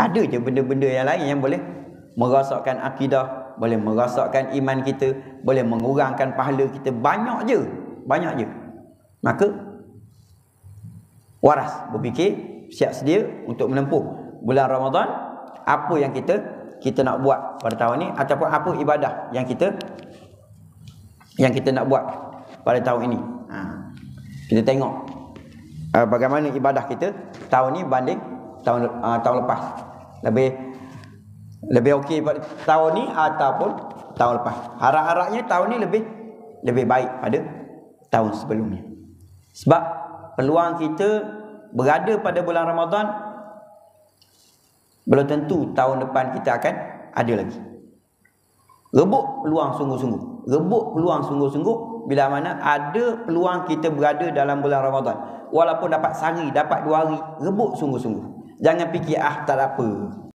Ada je benda-benda yang lain yang boleh merosakkan akidah, boleh merosakkan iman kita, boleh mengurangkan pahala kita. Banyak je. Banyak je. Maka waras berfikir siap sedia untuk menempuh bulan Ramadan apa yang kita kita nak buat pada tahun ni ataupun apa ibadah yang kita yang kita nak buat pada tahun ini. Ha. Kita tengok uh, bagaimana ibadah kita tahun ni banding tahun uh, tahun lepas. Lebih lebih okey pada tahun ni ataupun tahun lepas. Harap-harapnya tahun ni lebih lebih baik pada tahun sebelumnya. Sebab peluang kita berada pada bulan Ramadan belum tentu tahun depan kita akan ada lagi. Rebut peluang sungguh-sungguh. Rebut peluang sungguh-sungguh bila mana ada peluang kita berada dalam bulan Ramadan. Walaupun dapat sehari, dapat dua hari, rebut sungguh-sungguh. Jangan fikir ah tak apa.